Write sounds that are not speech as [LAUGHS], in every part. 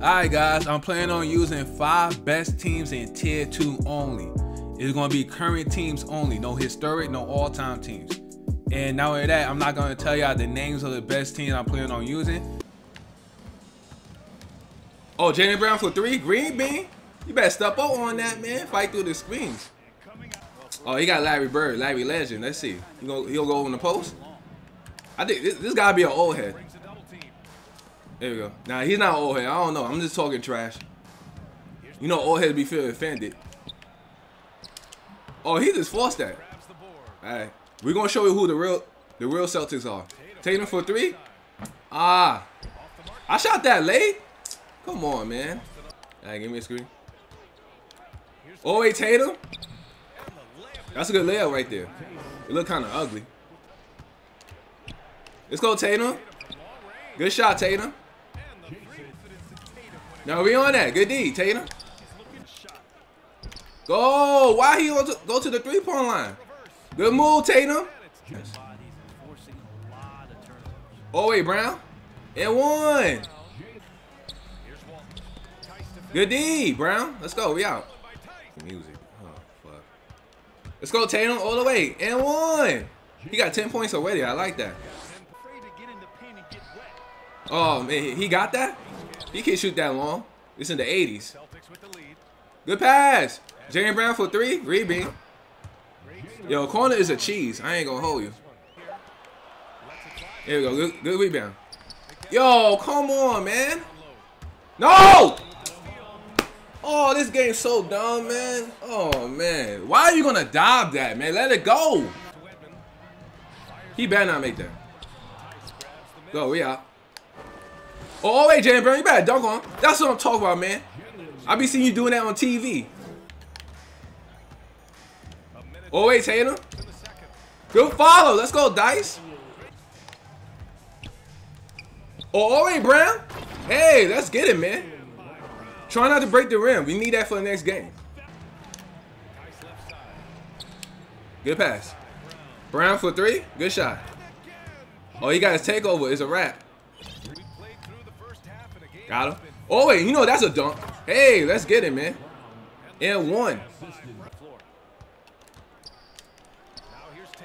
Alright guys, I'm planning on using five best teams in tier 2 only. It's gonna be current teams only, no historic, no all-time teams. And not only that, I'm not gonna tell y'all the names of the best teams I'm planning on using. Oh, Jaylen Brown for three, green bean. You better step up on that, man. Fight through the screens. Oh, he got Larry Bird, Larry Legend. Let's see. He gonna, he'll go in the post. I think this, this gotta be an old head. There we go. Now he's not old head. I don't know. I'm just talking trash. You know, old heads be feeling offended. Oh, he just forced that. All right, we're gonna show you who the real the real Celtics are. Tatum for three. Ah, I shot that late. Come on, man. All right, give me a screen. Oh wait, Tatum. That's a good layup right there. It looked kind of ugly. Let's go, Tatum. Good shot, Tatum. Now we on that. Good D, Tatum. Go. Why he go to, go to the three-point line? Good move, Tatum. Oh, wait, Brown. And one. Good D, Brown. Let's go. We out. Music. Oh, fuck. Let's go, Tatum, all the way. And one. He got 10 points already. I like that. Oh, man. He got that? He can't shoot that long. It's in the 80s. Good pass. Jaylen Brown for three. Rebound. Yo, corner is a cheese. I ain't to hold you. There we go. Good, good rebound. Yo, come on, man. No! Oh, this game's so dumb, man. Oh, man. Why are you going to dive that, man? Let it go. He better not make that. Go, we out. Oh, wait, Jaylen Brown, you better dunk on. That's what I'm talking about, man. I be seeing you doing that on TV. Oh, wait, Tatum. Good follow. Let's go, Dice. Oh, oh, wait, Brown. Hey, let's get it, man. Try not to break the rim. We need that for the next game. Good pass. Brown for three. Good shot. Oh, he got his takeover. It's a wrap. Got him. Oh, wait. You know that's a dunk. Hey, let's get it, man. And one.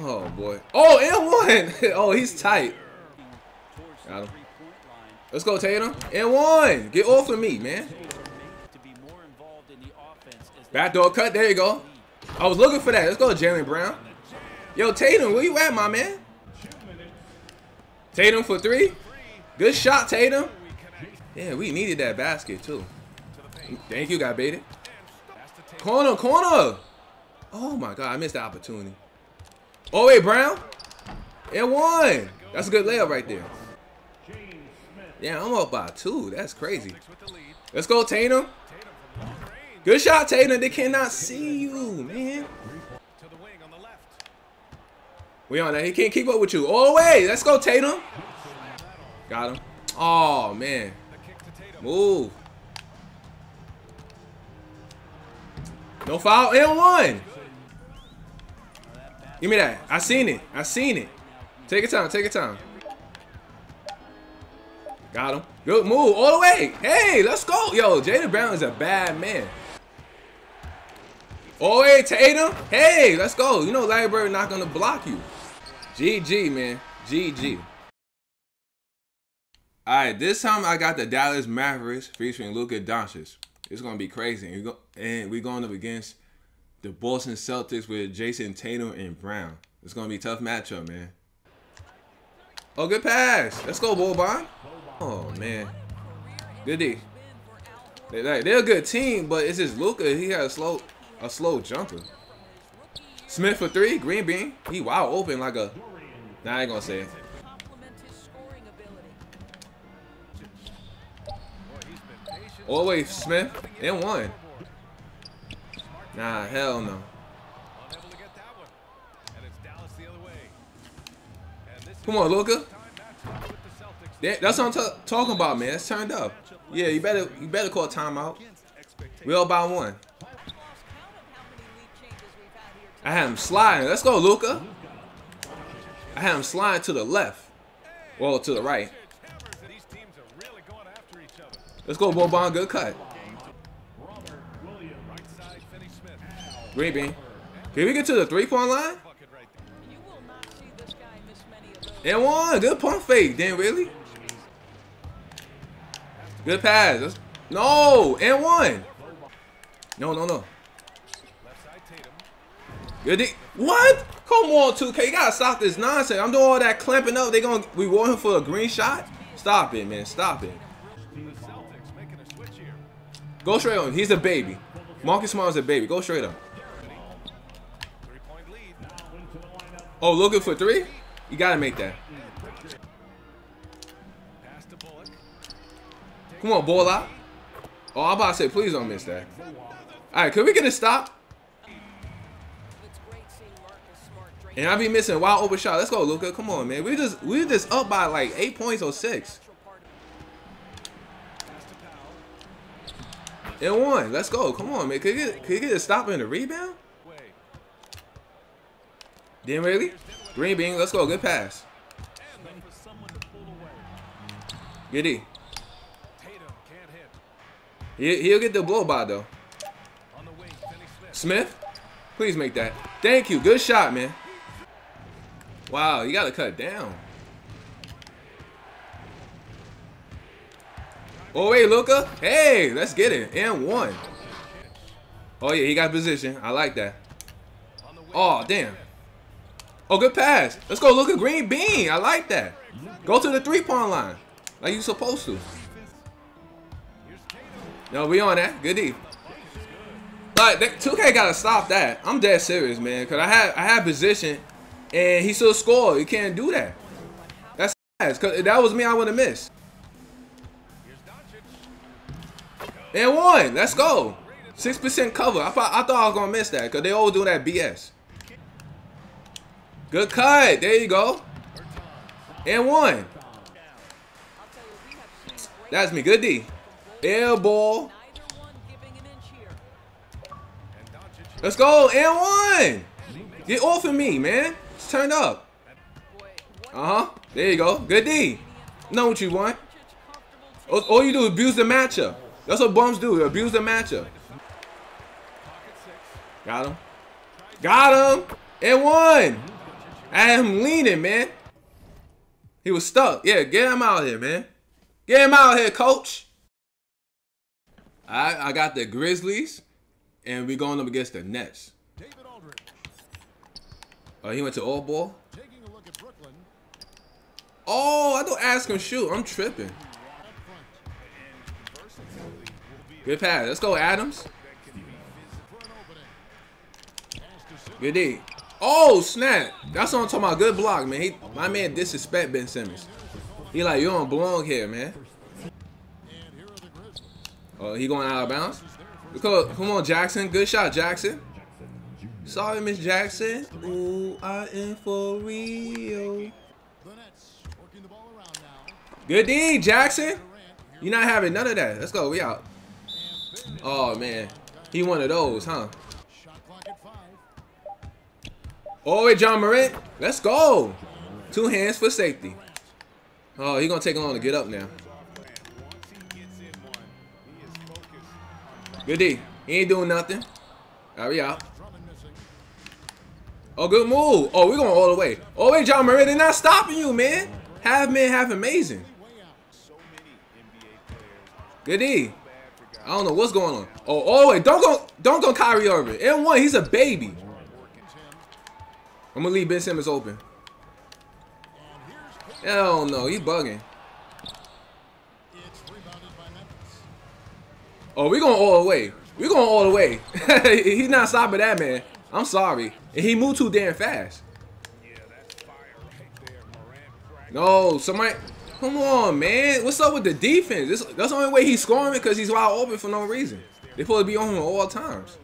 Oh, boy. Oh, and one. [LAUGHS] oh, he's tight. Got him. Let's go, Tatum. And one. Get off of me, man. Backdoor cut. There you go. I was looking for that. Let's go, Jaylen Brown. Yo, Tatum, where you at, my man? Tatum for three. Good shot, Tatum. Yeah, we needed that basket, too. Thank you, got baited. Corner, corner. Oh, my God. I missed the opportunity. Oh, wait, Brown. And one. That's a good layup right there. Yeah, I'm up by two. That's crazy. Let's go, Tatum. Good shot, Tatum. They cannot see you, man. We on that. He can't keep up with you. Oh, wait. Let's go, Tatum. Got him. Oh, man. Move. No foul and one. Give me that. I seen it. I seen it. Take your time. Take your time. Got him. Good move. All the way. Hey, let's go. Yo, Jaylen Brown is a bad man. Oh, hey, Tatum. Hey, let's go. You know Larry Bird not going to block you. GG, man. GG. All right, this time I got the Dallas Mavericks featuring Luka Doncic. It's to be crazy. And we're going up against the Boston Celtics with Jayson Tatum and Brown. It's to be a tough matchup, man. Oh, good pass. Let's go, Boban. Oh, man. Good. They're, a good team, but it's just Luka. He has a slow, a slow jumper. Smith for three. Green bean. He wild open like a... Nah, I ain't to say it. The way, Smith. And one. Nah, hell no. Come on, Luka. That's what I'm talking about, man. It's turned up. Yeah, you better you better call timeout. We all by one. I had him sliding. Let's go, Luka. I had him sliding to the left. Well, to the right. Let's go, Boban. Good cut. Green bean. Can we get to the three-point line? And one. Good pump fake. Then really? Good pass. No. And one. No, no, no. Good. What? Come on, 2K. You gotta stop this nonsense. I'm doing all that clamping up. They gonna we want him for a green shot? Stop it, man. Stop it. Go straight on. He's a baby. Marcus Smart's a baby. Go straight up. Oh, looking for three? You gotta make that. Come on, ball out. Oh, I'm about to say, please don't miss that. All right, can we get a stop? And I be missing wild open shot. Let's go, Luka. Come on, man. We just we just up by like eight points or six. And one. Let's go. Come on, man. Could you get, get a stop in the rebound? Then really? Green bean. Let's go. Good pass. D. He, he'll get the blow by though. Smith, please make that. Thank you. Good shot, man. Wow, you got to cut down. Oh, wait, Luka. Hey, let's get it. And one. Oh, yeah, he got position. I like that. Oh, damn. Oh, good pass. Let's go, Luka Green Bean. I like that. Go to the three-point line like you supposed to. No, we on that. Good D. But 2K gotta stop that. I'm dead serious, man. Cause I had I had position and he still scored. You can't do that. That's. Cause that was me, I would have missed. And one. Let's go. Six percent cover. I thought I thought I was gonna miss that because they all do that BS. Good cut. There you go. And one. That's me. Good D. Air ball. Let's go. And one. Get off of me, man. It's turned up. Uh-huh. There you go. Good D. Know what you want. All you do is abuse the matchup. That's what bums do. Abuse the matchup. Got him. Got him. And one. I am leaning, man. He was stuck. Yeah, get him out of here, man. Get him out of here, coach. I I got the Grizzlies, and we going up against the Nets. Oh, he went to all ball. Oh, I don't ask him shoot. I'm tripping. Good pass. Let's go, Adams. Good D. Oh, snap. That's what I'm talking about. Good block, man. He, my man disrespect Ben Simmons. He like, you don't belong here, man. Oh, he going out of bounds? Come on, Jackson. Good shot, Jackson. Sorry, Miss Jackson. Ooh, I am for real. Good D, Jackson. You're not having none of that. Let's go. We out. Oh, man. He one of those, huh? Oh, wait, Ja Morant. Let's go. Two hands for safety. Oh, he going to take long to get up now. Good D. He ain't doing nothing. All right, out. Oh, good move. Oh, we're going all the way. Oh, wait, Ja Morant. They're not stopping you, man. Half man, half amazing. Good D. I don't know what's going on. Oh, oh wait, don't go, don't go Kyrie Irving. And one, he's a baby. I'm gonna leave Ben Simmons open. Hell no, he bugging. Oh, we going all the way. We going all the way. [LAUGHS] He's not stopping that man. I'm sorry. And he moved too damn fast. No, somebody. Come on, man. What's up with the defense? This, that's the only way he's scoring because he's wide open for no reason. They supposed to be on him all times.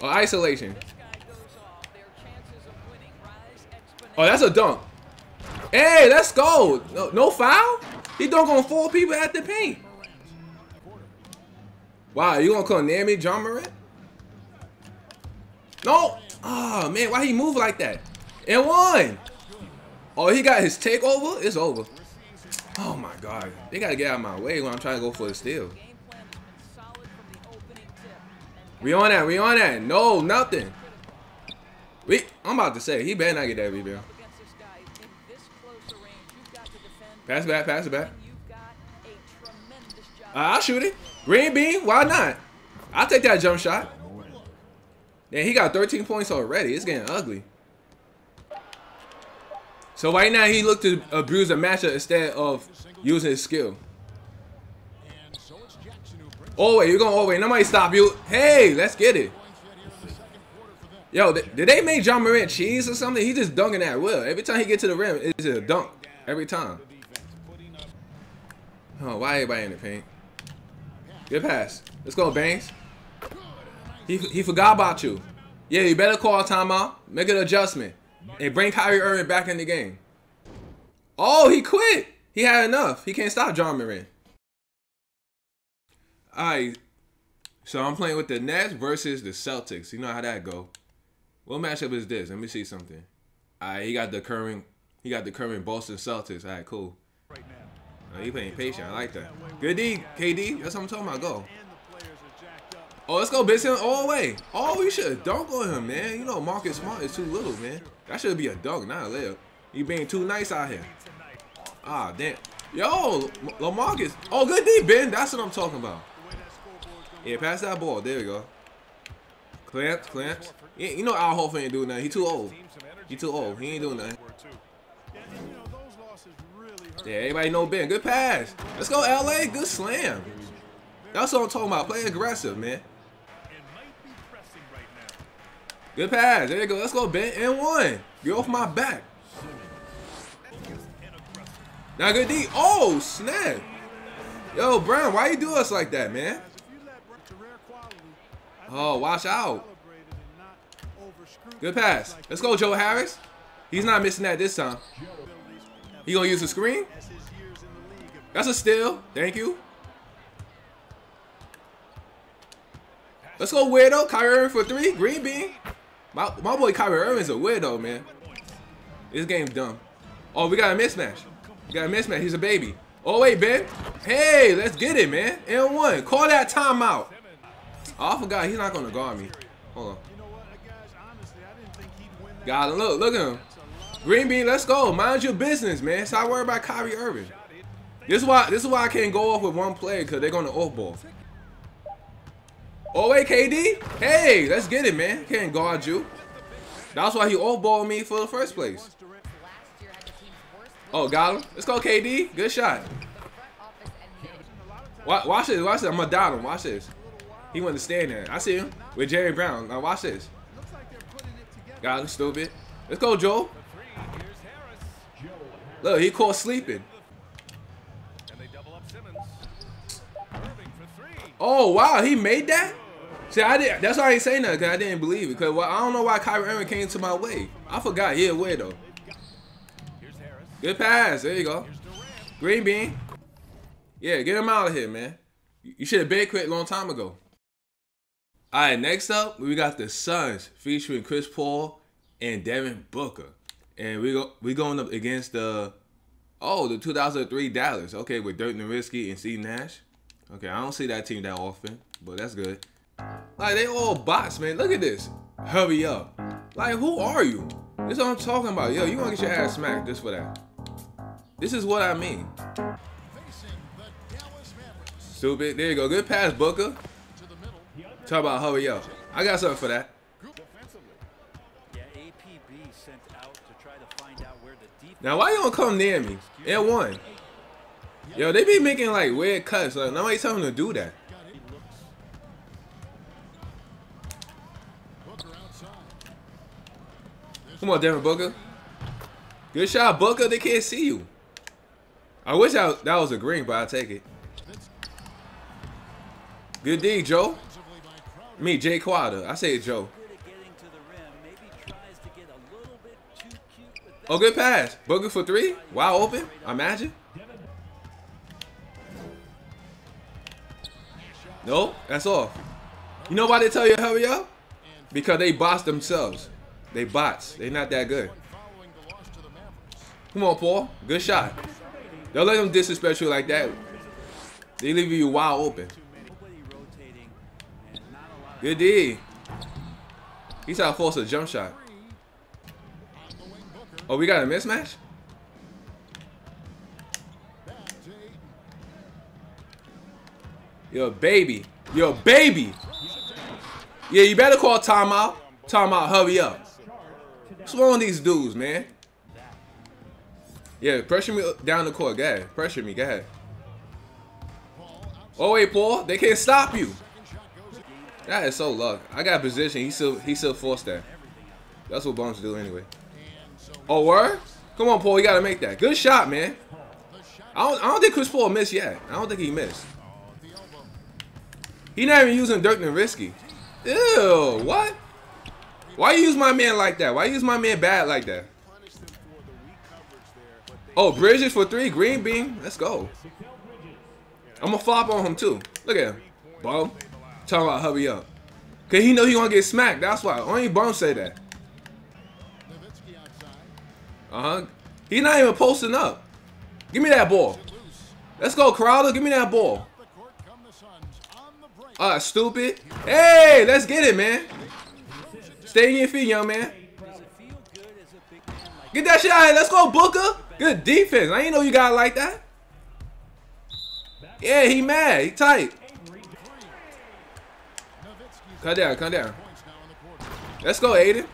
Oh, isolation. Oh, that's a dunk. Hey, let's go. No, no foul? He dunk on four people at the paint. Wow, you gonna near me, Ja Morant? No. Oh man, why he move like that? And one. Oh, he got his takeover. It's over. Oh my god. They gotta get out of my way when I'm trying to go for the steal. We on that, we on that. No, nothing. We I'm about to say he better not get that rebound. Pass it back, pass it back. Uh, I'll shoot it. Green bean, why not? I'll take that jump shot. Man, he got 13 points already. It's getting ugly. So right now he looked to abuse the matchup instead of using his skill. Oh wait, you're going oh wait, nobody stop you. Hey, let's get it. Yo, did they make Ja Morant cheese or something? He just dunking at will. Every time he get to the rim, it's a dunk. Every time. Oh, why everybody in the paint? Good pass. Let's go, Banks. He, he forgot about you. Yeah, you better call a timeout. Make an adjustment. And bring Kyrie Irving back in the game. Oh, he quit. He had enough. He can't stop Ja Morant. Alright. So I'm playing with the Nets versus the Celtics. You know how that go. What matchup is this? Let me see something. Alright, he got the current he got the current Boston Celtics. Alright, cool. Oh, he playing patient. I like that. Good D, KD. That's what I'm talking about. Go. Oh, let's go, Benson. All the way. Oh, you should dunk on him, man. You know, Marcus Smart is too little, man. That should be a dunk, not a layup. You being too nice out here. Ah, damn. Yo, LaMarcus. Oh, good D, Ben. That's what I'm talking about. Yeah, pass that ball. There we go. Clamps, clamps. Yeah, you know Al Horford ain't doing nothing. He too old. He too old. He ain't doing nothing. Yeah, everybody know Ben. Good pass. Let's go, LA. Good slam. That's what I'm talking about. Play aggressive, man. Good pass. There you go. Let's go, Ben. And one. Get off my back. Now good D. Oh, snap. Yo, Brown, why you do us like that, man? Oh, watch out. Good pass. Let's go, Joe Harris. He's not missing that this time. He gonna use the screen? That's a steal. Thank you. Let's go, weirdo. Kyrie for three. Green bean. My, my boy Kyrie Irving's a weirdo, man. This game's dumb. Oh, we got a mismatch. We got a mismatch. He's a baby. Oh, wait, Ben. Hey, let's get it, man. And one. Call that timeout. Oh, I forgot. He's not going to guard me. Hold on. Got him. Look, look at him. Green bean, let's go. Mind your business, man. Stop worrying about Kyrie Irving. This is why this is why I can't go off with one player because they're gonna off ball. Oh wait, KD. Hey, let's get it, man. Can't guard you. That's why he off balled me for the first place. Oh, got him. Let's go, KD. Good shot. Watch, this. Watch this. I'm gonna down him. Watch this. He went to stand there. I see him with Jerry Brown. Now watch this. Got him, stupid. Let's go, Joe. Look, he caught sleeping. Oh wow, he made that. See, I did. That's why I ain't saying that because I didn't believe it. Cause well, I don't know why Kyrie Irving came to my way. I forgot. Yeah, where though? Good pass. There you go. Green bean. Yeah, get him out of here, man. You should have been quit a long time ago. All right, next up, we got the Suns featuring Chris Paul and Devin Booker and we go we going up against the oh the 2003 Dallas. Okay, with Dirk Nowitzki and Steve Nash. Okay, I don't see that team that often, but that's good. Like they all bots, man. Look at this. Hurry up. Like who are you? This is what I'm talking about. Yo, you wanna get your ass smacked just for that. This is what I mean. Stupid. There you go. Good pass, Booker. Talk about hurry up. I got something for that. Now, why you don't come near me? And one. Yo, they be making like weird cuts. Like, nobody tell them to do that. Come on, Devin Booker. Good shot, Booker. They can't see you. I wish I, that was a green, but I'll take it. Good D, Joe. Me, Jae Crowder. I say Joe. Oh, good pass. Booker for three. Wow, open. I imagine. No, that's off. You know why they tell you hurry up? Because they boss themselves. They bots. They not that good. Come on, Paul. Good shot. Don't let them disrespect you like that. They leave you wide open. Good D. He's trying to force a jump shot. Oh, we got a mismatch? Yo, baby. Yo, baby. Yeah, you better call timeout. Timeout, hurry up. What's these dudes, man? Yeah, pressure me down the court. Go ahead. Pressure me. Go ahead. Oh, wait, Paul. They can't stop you. That is so luck. I got position. He still he still forced that. That's what bums do anyway. Oh, word? Come on, Paul. You got to make that. Good shot, man. I don't, I don't think Chris Paul missed yet. I don't think he missed. He not even using Dirk Nowitzki. Ew, what? Why you use my man like that? Why you use my man bad like that? Oh, Bridges for three, green bean. Let's go. I'm gonna flop on him too. Look at him, bum. Talking about hurry up. Cause he know he gonna get smacked. That's why. Only bum say that. Uh huh. He not even posting up. Give me that ball. Let's go, Crowder. Give me that ball. Ah, stupid. Hey, let's get it, man. Stay in your feet, young man. Get that shit out here. Let's go, Booker. Good defense. I ain't know you got like that. Yeah, he mad. He tight. Cut down, cut down. Let's go, Ayton.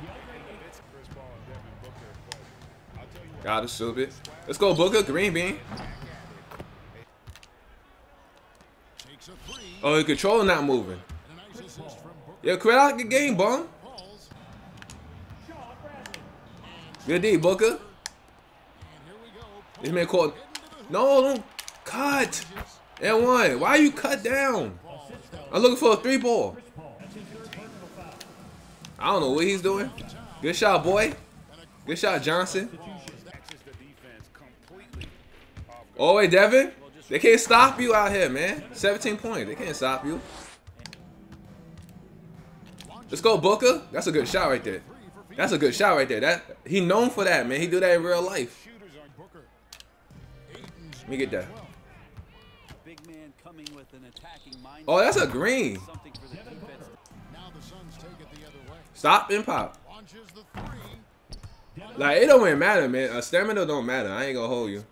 Got it, stupid. Let's go, Booker. Green bean. Oh, the controller not moving. Yeah, quit out the game, bum. Good D, Booker. This man called. No, don't cut. And one. Why you cut down? I'm looking for a three ball. I don't know what he's doing. Good shot, boy. Good shot, Johnson. Oh, wait, Devin. They can't stop you out here, man. 17 points. They can't stop you. Let's go, Booker. That's a good shot right there. That's a good shot right there. That he known for that, man. He do that in real life. Let me get that. Oh, that's a green. Stop and pop. Like it don't even matter, man. A stamina don't matter. I ain't gonna hold you.